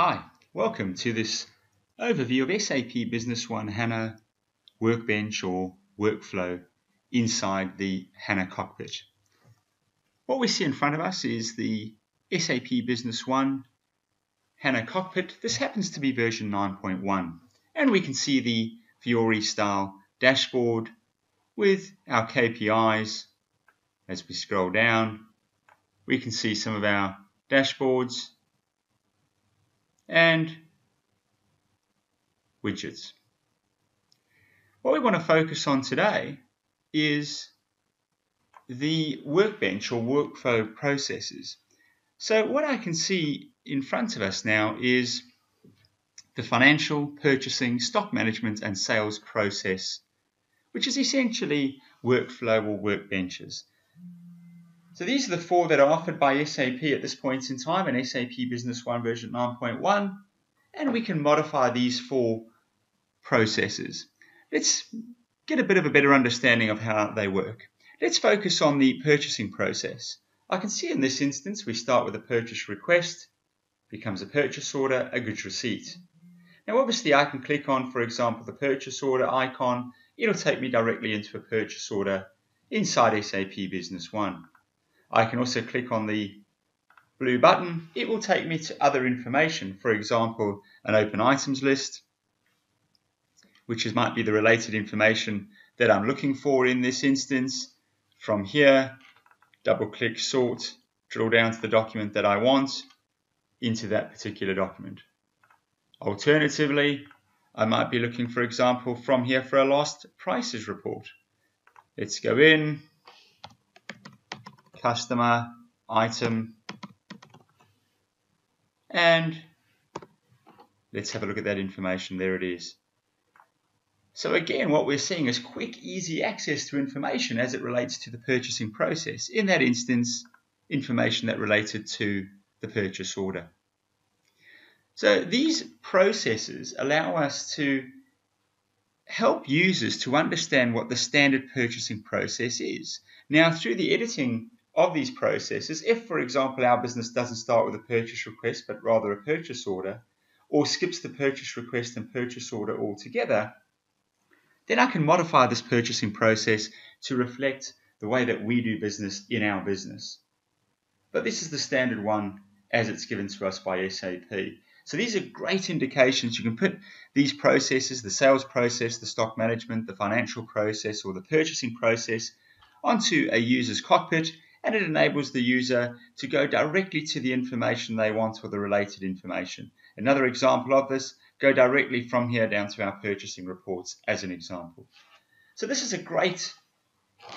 Hi, welcome to this overview of SAP Business One HANA Workbench or Workflow inside the HANA cockpit. What we see in front of us is the SAP Business One HANA cockpit. This happens to be version 9.1 and we can see the Fiori style dashboard with our KPIs. As we scroll down, we can see some of our dashboards and widgets. What we want to focus on today is the workbench or workflow processes. So what I can see in front of us now is the financial, purchasing, stock management and sales process, which is essentially workflow or workbenches. So these are the four that are offered by SAP at this point in time in SAP Business One version 9.1 and we can modify these four processes. Let's get a bit of a better understanding of how they work. Let's focus on the purchasing process. I can see in this instance we start with a purchase request, becomes a purchase order, a goods receipt. Now obviously I can click on for example the purchase order icon, it'll take me directly into a purchase order inside SAP Business One. I can also click on the blue button. It will take me to other information, for example, an open items list, which is, might be the related information that I'm looking for in this instance. From here, double click sort, drill down to the document that I want into that particular document. Alternatively, I might be looking, for example, from here for a last prices report. Let's go in, customer, item, and let's have a look at that information. There it is. So again, what we're seeing is quick, easy access to information as it relates to the purchasing process. In that instance, information that related to the purchase order. So these processes allow us to help users to understand what the standard purchasing process is. Now, through the editing of these processes, if, for example, our business doesn't start with a purchase request but rather a purchase order, or skips the purchase request and purchase order altogether, then I can modify this purchasing process to reflect the way that we do business in our business. But this is the standard one as it's given to us by SAP. So these are great indications. You can put these processes, the sales process, the stock management, the financial process, or the purchasing process onto a user's cockpit and it enables the user to go directly to the information they want or the related information. Another example of this, go directly from here down to our purchasing reports as an example. So this is a great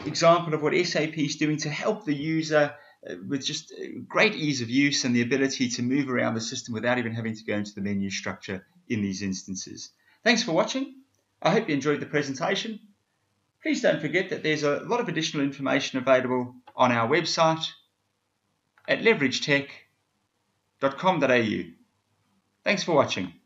example of what SAP is doing to help the user uh, with just great ease of use and the ability to move around the system without even having to go into the menu structure in these instances. Thanks for watching. I hope you enjoyed the presentation. Please don't forget that there's a lot of additional information available on our website at leveragetech.com.au. Thanks for watching.